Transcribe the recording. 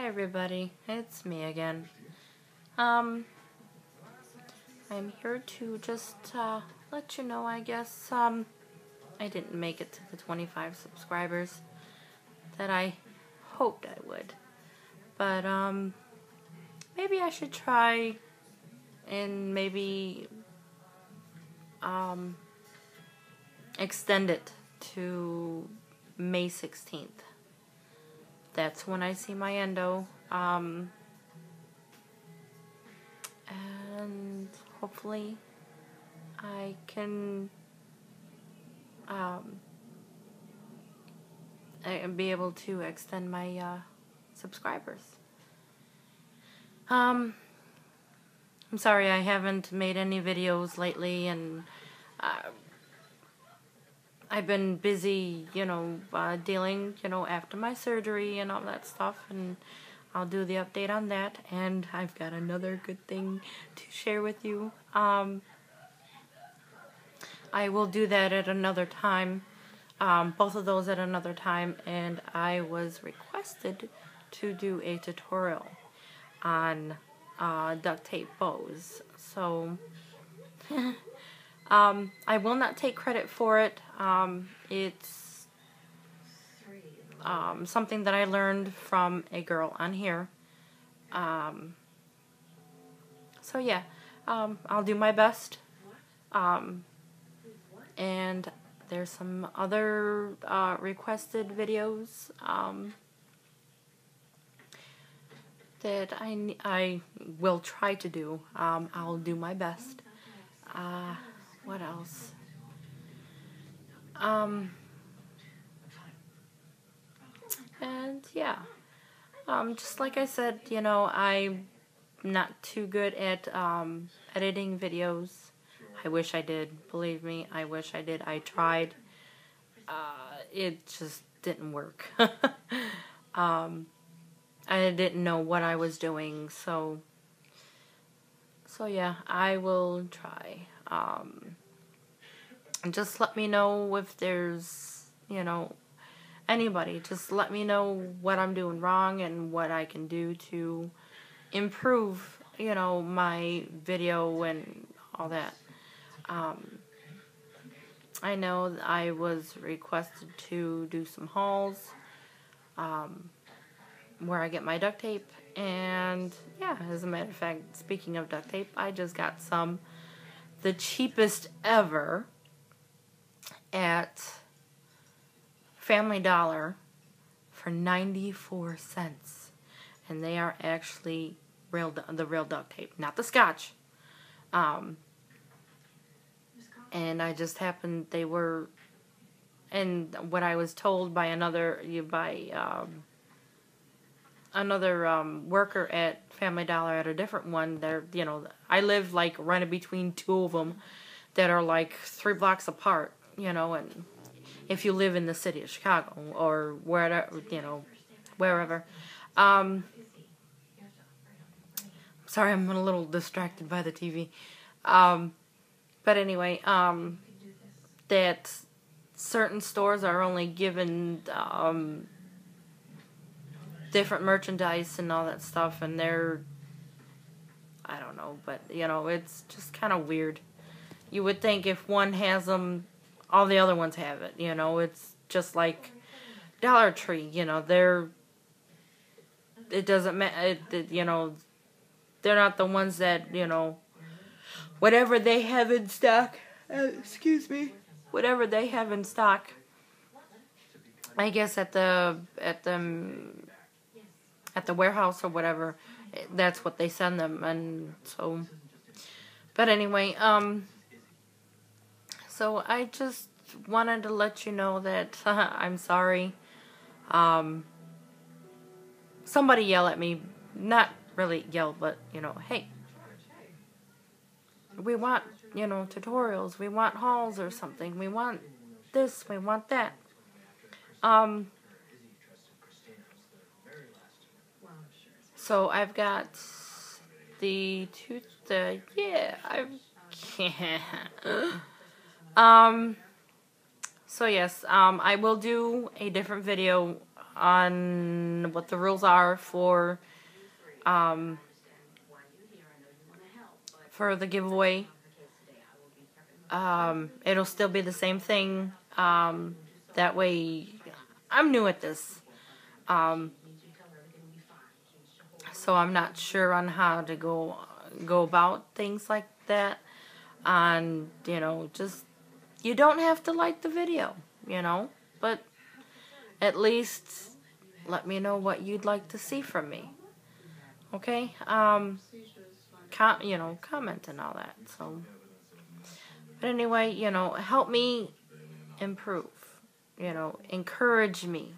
Hi everybody, it's me again. Um, I'm here to just uh, let you know, I guess, um, I didn't make it to the 25 subscribers that I hoped I would. But, um, maybe I should try and maybe, um, extend it to May 16th that's when I see my endo. Um, and hopefully I can um, be able to extend my uh, subscribers. Um, I'm sorry I haven't made any videos lately and uh, I've been busy, you know, uh, dealing, you know, after my surgery and all that stuff, and I'll do the update on that. And I've got another good thing to share with you. Um, I will do that at another time, um, both of those at another time, and I was requested to do a tutorial on uh, duct tape bows. So. Um, I will not take credit for it. Um, it's um, something that I learned from a girl on here. Um, so yeah, um, I'll do my best. Um, and there's some other uh, requested videos that I, I will try to do. I'll do my best. Uh, what else? Um, and yeah, um, just like I said, you know, I'm not too good at um, editing videos. I wish I did. Believe me, I wish I did. I tried. Uh, it just didn't work. um, I didn't know what I was doing, so so yeah, I will try. Um, just let me know if there's, you know, anybody. Just let me know what I'm doing wrong and what I can do to improve, you know, my video and all that. Um, I know I was requested to do some hauls um, where I get my duct tape. And yeah, as a matter of fact, speaking of duct tape, I just got some the cheapest ever at Family Dollar for 94 cents. And they are actually real the real duct tape, not the scotch. Um, and I just happened they were and what I was told by another you by um, another um, worker at Family Dollar at a different one. There, you know, I live like right in between two of them that are like three blocks apart. You know, and if you live in the city of Chicago or wherever, you know, wherever. Um, sorry, I'm a little distracted by the TV. Um, but anyway, um, that certain stores are only given um, different merchandise and all that stuff, and they're, I don't know, but you know, it's just kind of weird. You would think if one has them, all the other ones have it. You know, it's just like Dollar Tree. You know, they're. It doesn't matter. You know, they're not the ones that you know. Whatever they have in stock. Uh, excuse me. Whatever they have in stock. I guess at the at the at the warehouse or whatever, that's what they send them. And so, but anyway, um, so I just wanted to let you know that I'm sorry. Um, somebody yell at me, not really yell, but you know, hey, we want, you know, tutorials, we want hauls or something, we want this, we want that. Um, So I've got the two, the, yeah, I can't. Um, so yes, um, I will do a different video, on what the rules are for um, for the giveaway. Um, it'll still be the same thing. Um, that way, I'm new at this. Um, so I'm not sure on how to go go about things like that. And you know, just you don't have to like the video, you know, but at least let me know what you'd like to see from me. Okay? Um com- you know, comment and all that. So but anyway, you know, help me improve. You know, encourage me